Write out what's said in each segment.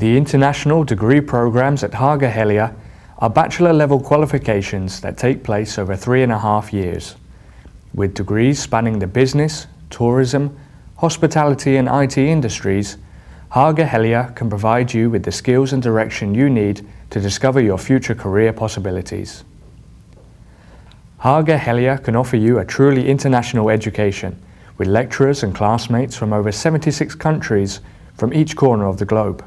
The international degree programs at Haaga-Helia are bachelor level qualifications that take place over three and a half years, with degrees spanning the business, tourism, hospitality and IT industries. Haaga-Helia can provide you with the skills and direction you need to discover your future career possibilities. Haaga-Helia can offer you a truly international education with lecturers and classmates from over 76 countries from each corner of the globe.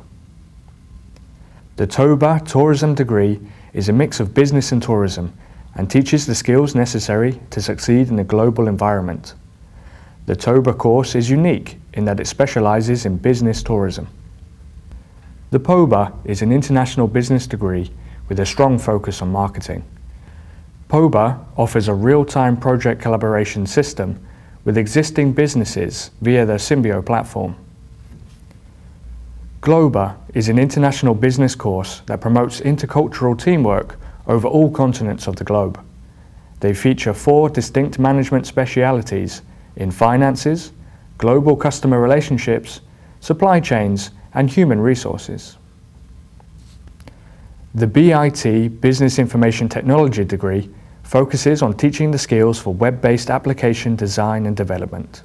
The TOBA Tourism degree is a mix of business and tourism and teaches the skills necessary to succeed in a global environment. The TOBA course is unique in that it specializes in business tourism. The POBA is an international business degree with a strong focus on marketing. POBA offers a real-time project collaboration system with existing businesses via the Symbio platform. GLOBA is an international business course that promotes intercultural teamwork over all continents of the globe. They feature four distinct management specialities in finances, global customer relationships, supply chains, and human resources. The BIT Business Information Technology degree focuses on teaching the skills for web-based application design and development.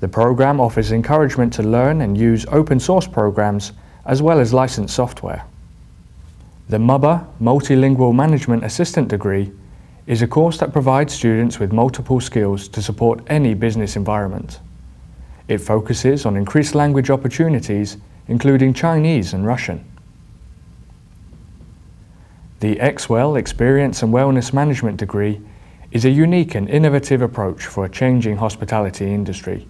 The program offers encouragement to learn and use open source programs as well as licensed software. The MUBA Multilingual Management Assistant degree is a course that provides students with multiple skills to support any business environment. It focuses on increased language opportunities, including Chinese and Russian. The XWELL Experience and Wellness Management degree is a unique and innovative approach for a changing hospitality industry.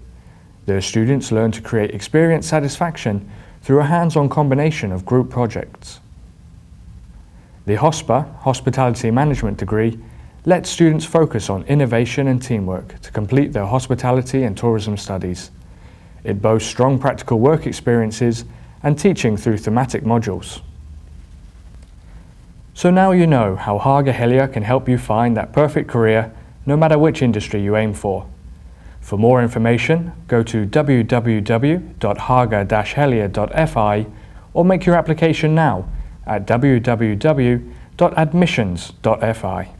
The students learn to create experience satisfaction through a hands-on combination of group projects. The HOSPA, Hospitality Management degree, lets students focus on innovation and teamwork to complete their hospitality and tourism studies. It boasts strong practical work experiences and teaching through thematic modules. So now you know how Haaga-Helia can help you find that perfect career no matter which industry you aim for. For more information, go to www.haaga-helia.fi or make your application now at www.admissions.fi.